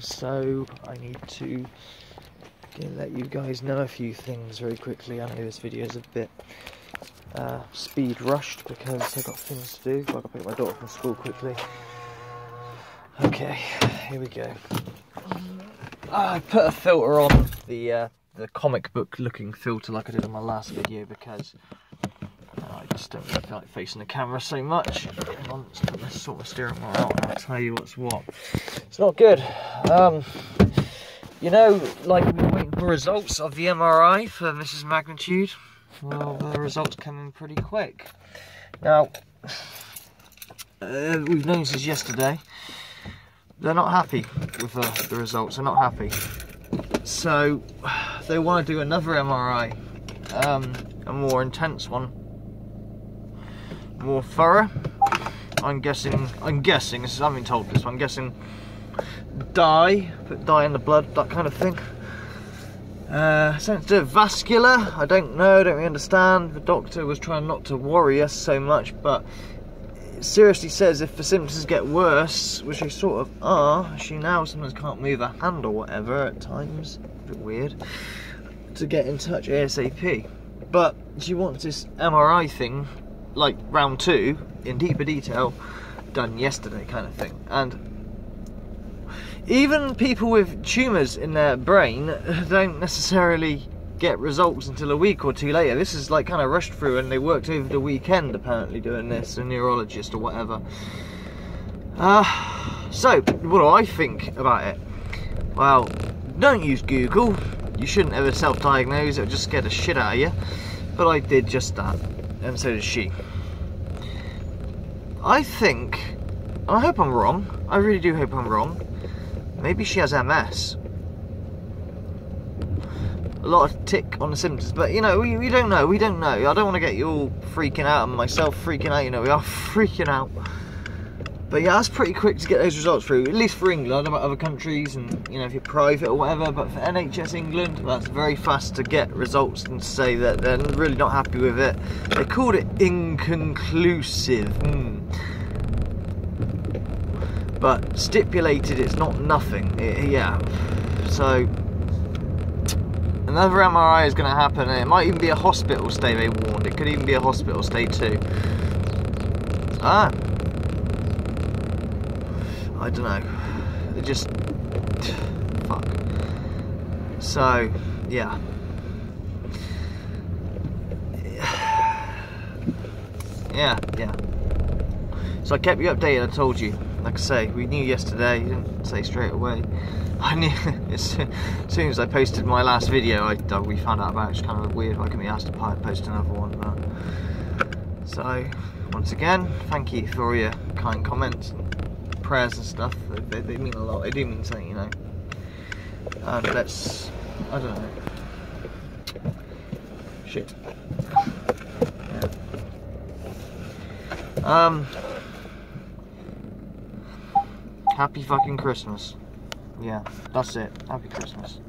so I need to let you guys know a few things very quickly. I know this video is a bit uh, speed rushed because I've got things to do. I've got to pick my daughter from school quickly. Okay, here we go. I put a filter on the uh, the comic book looking filter like I did in my last video because I just don't really feel like facing the camera so much. Let's sort of steering wheel out and I'll tell you what's what. It's not good. Um, you know, like we were waiting for results of the MRI for Mrs. Magnitude. Well, the results came in pretty quick. Now, uh, we've known since yesterday. They're not happy with uh, the results. They're not happy. So, they want to do another MRI, um, a more intense one more thorough. I'm guessing, I'm guessing, this is, I haven't told this, I'm guessing dye, put dye in the blood, that kind of thing. Uh, sensitive vascular, I don't know, don't really understand. The doctor was trying not to worry us so much, but seriously says if the symptoms get worse, which they sort of are, she now sometimes can't move her hand or whatever at times, a bit weird, to get in touch ASAP. But she wants this MRI thing like round two in deeper detail done yesterday kind of thing and even people with tumours in their brain don't necessarily get results until a week or two later. This is like kind of rushed through and they worked over the weekend apparently doing this, a neurologist or whatever. Uh, so, what do I think about it? Well, don't use Google. You shouldn't ever self-diagnose, it'll just scare the shit out of you. But I did just that and so does she. I think, I hope I'm wrong, I really do hope I'm wrong, maybe she has MS. A lot of tick on the symptoms, but you know, we, we don't know, we don't know. I don't want to get you all freaking out and myself freaking out, you know, we are freaking out. But yeah, that's pretty quick to get those results through, at least for England. About other countries and, you know, if you're private or whatever, but for NHS England, that's very fast to get results and say that they're really not happy with it. They called it inconclusive. Mm. But stipulated it's not nothing. It, yeah. So, another MRI is going to happen, it might even be a hospital stay, they warned. It could even be a hospital stay too. Ah. I don't know. It just fuck. So yeah. Yeah, yeah. So I kept you updated. I told you. Like I say, we knew yesterday. You didn't say straight away. I knew as soon as I posted my last video, I, uh, we found out about it. It's kind of weird. I can be asked to post another one. But so once again, thank you for all your kind comments prayers and stuff, they, they, mean a lot. They do mean something, you know. And let's, I don't know. Shit. Yeah. Um. Happy fucking Christmas. Yeah, that's it. Happy Christmas.